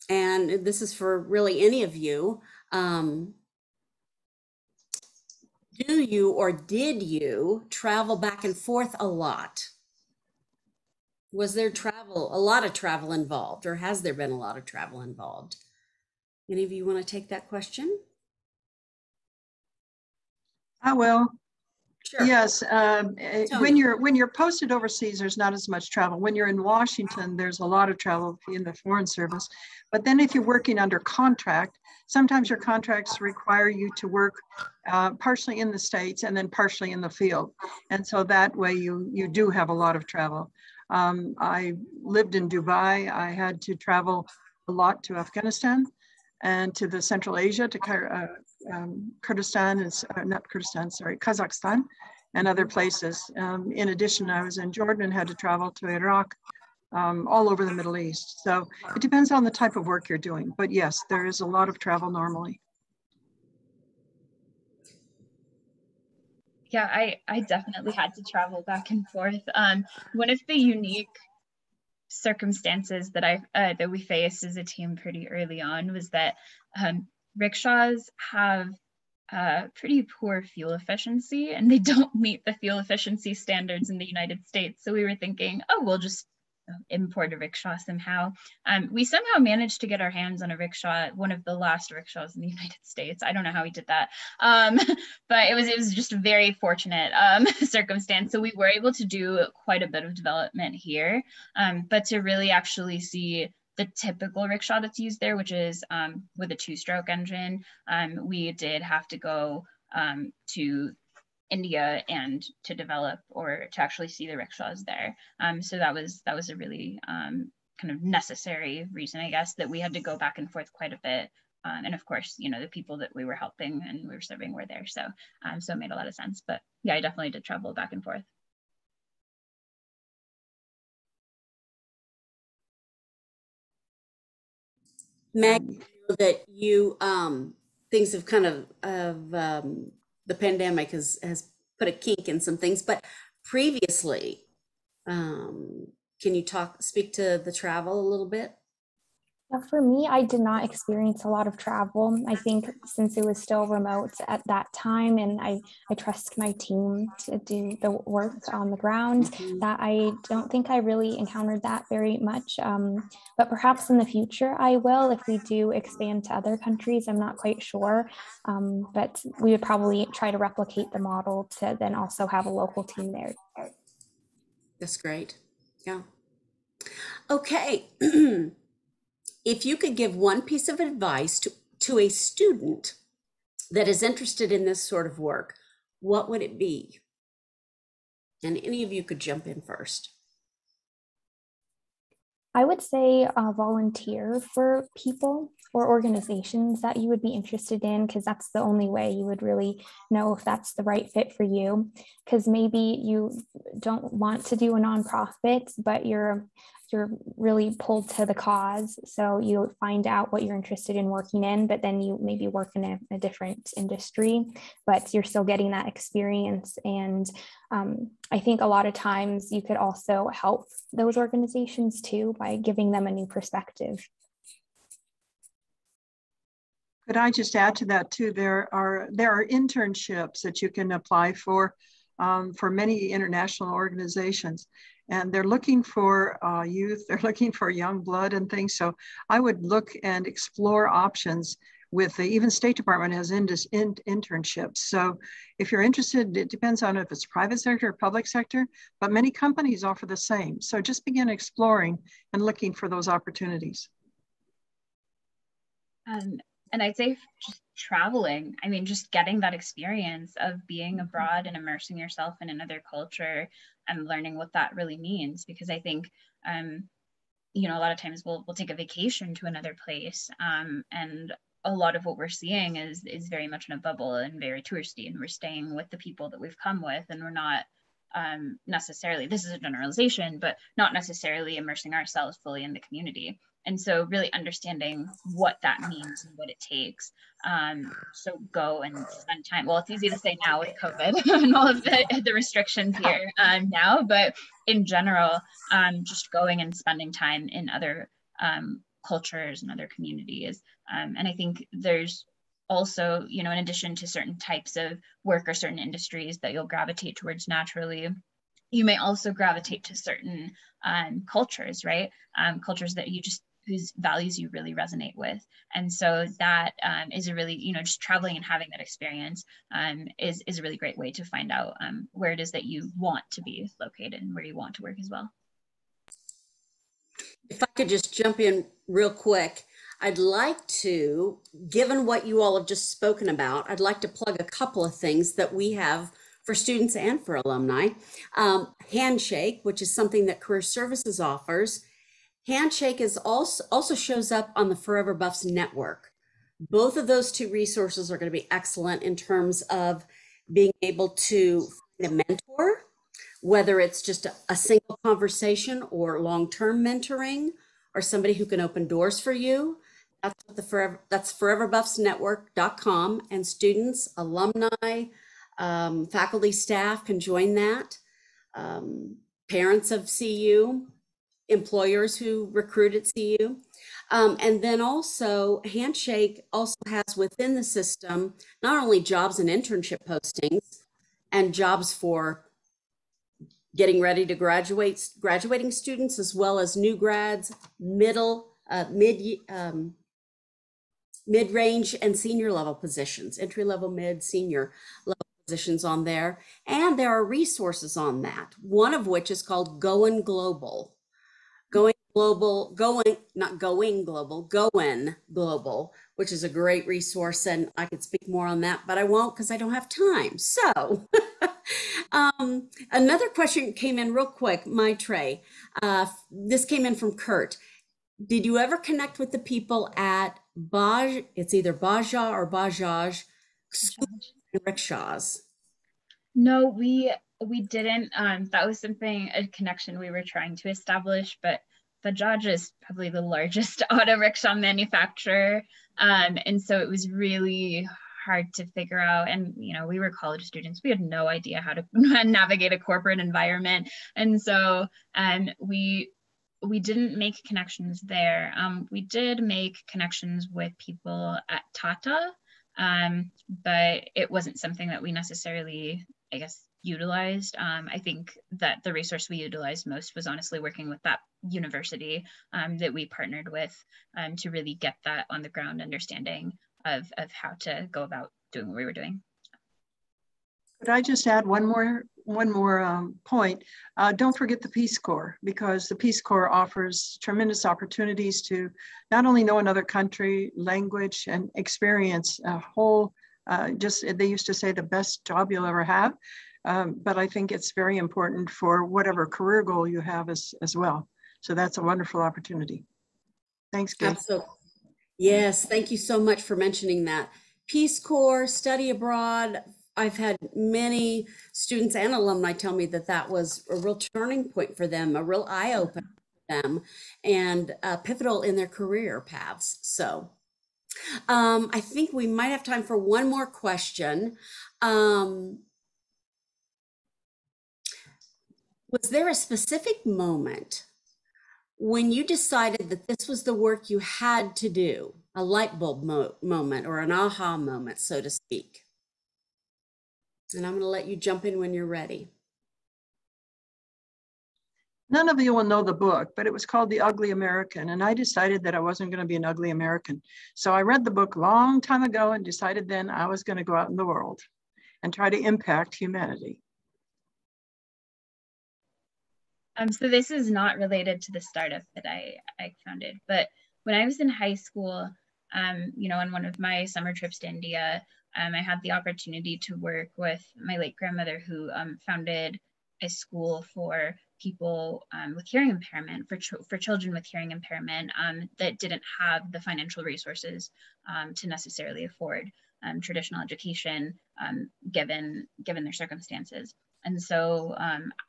and this is for really any of you. Um, do you or did you travel back and forth a lot? Was there travel, a lot of travel involved, or has there been a lot of travel involved? Any of you want to take that question? I will. Sure. Yes, um, eh, when you're when you're posted overseas, there's not as much travel. When you're in Washington, there's a lot of travel in the Foreign Service. But then if you're working under contract, sometimes your contracts require you to work uh, partially in the states and then partially in the field, and so that way you you do have a lot of travel. Um, I lived in Dubai. I had to travel a lot to Afghanistan and to the Central Asia to uh, um, Kurdistan is uh, not Kurdistan, sorry, Kazakhstan and other places. Um, in addition, I was in Jordan and had to travel to Iraq, um, all over the Middle East. So it depends on the type of work you're doing. But yes, there is a lot of travel normally. Yeah, I, I definitely had to travel back and forth. Um, one of the unique circumstances that I uh, that we faced as a team pretty early on was that um, rickshaws have uh, pretty poor fuel efficiency and they don't meet the fuel efficiency standards in the United States. So we were thinking, oh, we'll just import a rickshaw somehow. Um, we somehow managed to get our hands on a rickshaw, one of the last rickshaws in the United States. I don't know how we did that, um, but it was it was just a very fortunate um, circumstance. So we were able to do quite a bit of development here, um, but to really actually see the typical rickshaw that's used there, which is um, with a two-stroke engine, um, we did have to go to India and to develop or to actually see the rickshaws there. Um, so that was that was a really um, kind of necessary reason, I guess, that we had to go back and forth quite a bit. Um, and of course, you know, the people that we were helping and we were serving were there. So, um, so it made a lot of sense. But yeah, I definitely did travel back and forth. I know that you, um, things have kind of, of, um, the pandemic has, has put a kink in some things, but previously, um, can you talk, speak to the travel a little bit? For me, I did not experience a lot of travel. I think since it was still remote at that time, and I, I trust my team to do the work on the ground, Mhm. that I don't think I really encountered that very much. Um, but perhaps in the future I will if we do expand to other countries. I'm not quite sure. Um, but we would probably try to replicate the model to then also have a local team there. That's great. Yeah. Okay. If you could give one piece of advice to, to a student that is interested in this sort of work, what would it be? And any of you could jump in first. I would say uh, volunteer for people or organizations that you would be interested in, because that's the only way you would really know if that's the right fit for you. Because maybe you don't want to do a nonprofit, but you're you're really pulled to the cause. So you find out what you're interested in working in, but then you maybe work in a, a different industry, but you're still getting that experience. And um, I think a lot of times you could also help those organizations too by giving them a new perspective. Could I just add to that too? There are there are internships that you can apply for um, for many international organizations, and they're looking for uh, youth. They're looking for young blood and things. So I would look and explore options with the even State Department has in, in, internships. So if you're interested, it depends on if it's private sector or public sector, but many companies offer the same. So just begin exploring and looking for those opportunities. Um, and I'd say just traveling. I mean, just getting that experience of being abroad and immersing yourself in another culture and learning what that really means. Because I think, um, you know, a lot of times we'll we'll take a vacation to another place, um, and a lot of what we're seeing is is very much in a bubble and very touristy, and we're staying with the people that we've come with, and we're not um, necessarily. This is a generalization, but not necessarily immersing ourselves fully in the community and so really understanding what that means and what it takes. Um, so go and spend time. Well it's easy to say now with covid and all of the, the restrictions here um, now but in general um, just going and spending time in other um, cultures and other communities. Um, and i think there's also you know in addition to certain types of work or certain industries that you'll gravitate towards naturally you may also gravitate to certain um, cultures, right? Um, cultures that you just whose values you really resonate with. And so that um, is a really, you know, just traveling and having that experience um, is, is a really great way to find out um, where it is that you want to be located and where you want to work as well. If I could just jump in real quick, I'd like to, given what you all have just spoken about, I'd like to plug a couple of things that we have for students and for alumni. Um, Handshake, which is something that Career Services offers. Handshake is also also shows up on the Forever Buffs network. Both of those two resources are going to be excellent in terms of being able to find a mentor, whether it's just a, a single conversation or long-term mentoring, or somebody who can open doors for you. That's the Forever that's foreverbuffsnetwork.com and students, alumni, um, faculty, staff can join that. Um, parents of CU, employers who recruit at CU. Um, and then also Handshake also has within the system, not only jobs and internship postings and jobs for getting ready to graduate, graduating students, as well as new grads, middle, uh, mid, um, mid-range and senior level positions, entry level, mid, senior level positions on there. And there are resources on that, one of which is called Going Global. Global, going, not going global, going global, which is a great resource. And I could speak more on that, but I won't because I don't have time. So um, another question came in real quick, Maithreyi. Uh, this came in from Kurt. Did you ever connect with the people at Baj? It's either Baja or Bajaj rickshaws. No, we we didn't. Um, that was something a connection we were trying to establish, but Bajaj is probably the largest auto rickshaw manufacturer. Um, and so it was really hard to figure out. And, you know, we were college students. We had no idea how to navigate a corporate environment. And so um, we we didn't make connections there. Um, we did make connections with people at Tata, um, but it wasn't something that we necessarily, I guess, utilized. Um, I think that the resource we utilized most was honestly working with that university um, that we partnered with um, to really get that on the ground understanding of, of how to go about doing what we were doing. Could I just add one more one more um, point? Uh, don't forget the Peace Corps because the Peace Corps offers tremendous opportunities to not only know another country, language, and experience a whole. Uh, just they used to say the best job you'll ever have, um, but I think it's very important for whatever career goal you have as as well. So that's a wonderful opportunity. Thanks, Gail. Absolutely. Yes, thank you so much for mentioning that. Peace Corps, study abroad. I've had many students and alumni tell me that that was a real turning point for them, a real eye opener for them, and uh, pivotal in their career paths. So um, I think we might have time for one more question. Um, was there a specific moment when you decided that this was the work you had to do, a light bulb mo- moment or an aha moment, so to speak? And I'm going to let you jump in when you're ready. None of you will know the book, but it was called The Ugly American. And I decided that I wasn't going to be an ugly American. So I read the book long time ago and decided then I was going to go out in the world and try to impact humanity. Um, so this is not related to the startup that I, I founded, but when I was in high school, um, you know, on one of my summer trips to India, um, I had the opportunity to work with my late grandmother who um, founded a school for people um, with hearing impairment, for, ch for children with hearing impairment um, that didn't have the financial resources to necessarily afford traditional education given, given their circumstances. And so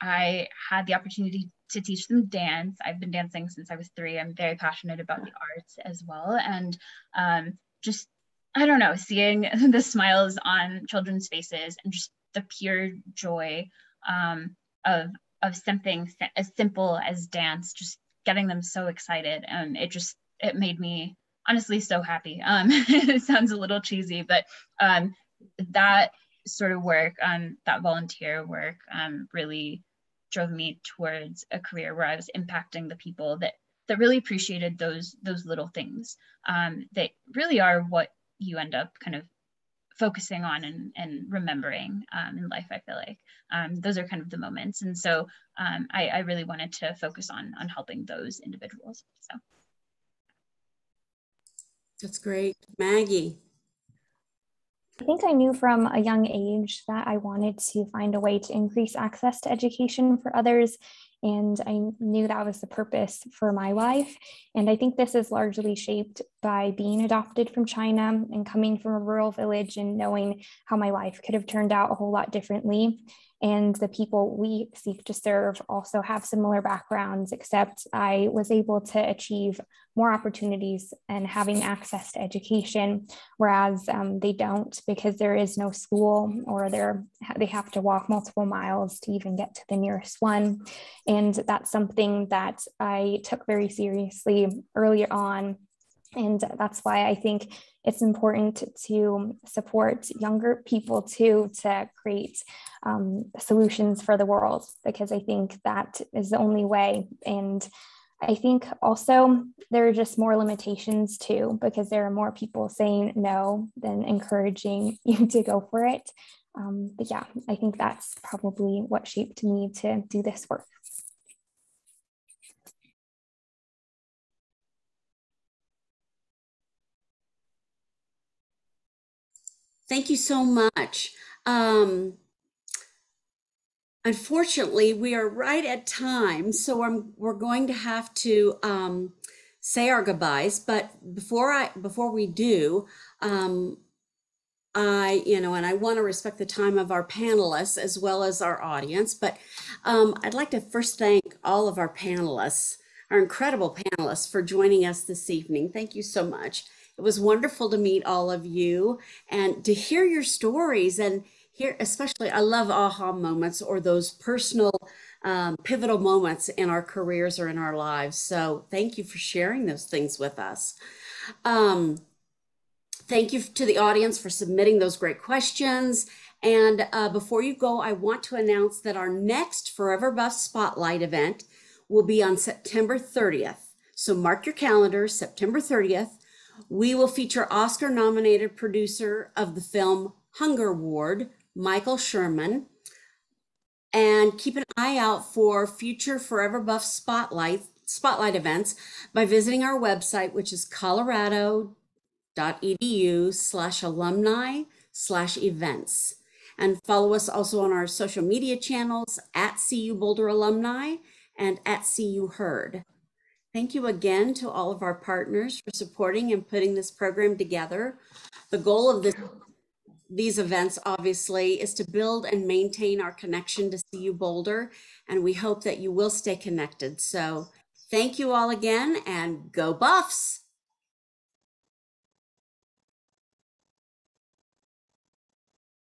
I had the opportunity to teach them dance. I've been dancing since I was three. I'm very passionate about the arts as well. And just I don't know, seeing the smiles on children's faces and just the pure joy um, of of something as simple as dance, just getting them so excited, and it just it made me honestly so happy. Um, it sounds a little cheesy, but um, that sort of work, um, that volunteer work, um, really drove me towards a career where I was impacting the people that that really appreciated those those little things um, that really are what you end up kind of focusing on and, and remembering um, in life, I feel like. Um, those are kind of the moments. And so um, I, I, really wanted to focus on, on helping those individuals. So. That's great. Maggie. I think I knew from a young age that I wanted to find a way to increase access to education for others and I knew that was the purpose for my life. And I think this is largely shaped by being adopted from China and coming from a rural village and knowing how my life could have turned out a whole lot differently and the people we seek to serve also have similar backgrounds, except I was able to achieve more opportunities and having access to education, whereas um, they don't because there is no school or they're, they have to walk multiple miles to even get to the nearest one. And that's something that I took very seriously earlier on. And that's why I think it's important to support younger people too to create um, solutions for the world because I think that is the only way. And I think also there are just more limitations too because there are more people saying no than encouraging you to go for it. Um, but yeah, I think that's probably what shaped me to do this work. Thank you so much. Um, unfortunately, we are right at time, so I'm, we're going to have to um, say our goodbyes. But before I before we do, um, I you know, and I want to respect the time of our panelists as well as our audience. But um, I'd like to first thank all of our panelists our incredible panelists for joining us this evening. Thank you so much. It was wonderful to meet all of you and to hear your stories and hear, especially, I love aha moments or those personal um, pivotal moments in our careers or in our lives. So thank you for sharing those things with us. Um, thank you to the audience for submitting those great questions. And uh, before you go, I want to announce that our next Forever Buff Spotlight event will be on September 30th. So mark your calendars, September 30th. We will feature Oscar nominated producer of the film Hunger Ward, Michael Scheuerman. And keep an eye out for future Forever Buff Spotlight, Spotlight events by visiting our website, which is colorado.edu slash alumni slash events. And follow us also on our social media channels at CU Boulder Alumni and at CU Herd. Thank you again to all of our partners for supporting and putting this program together. The goal of this, these events, obviously, is to build and maintain our connection to CU Boulder, and we hope that you will stay connected. So thank you all again, and go Buffs!